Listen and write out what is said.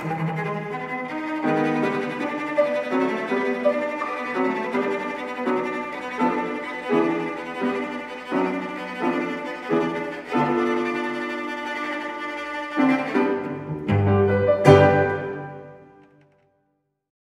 Música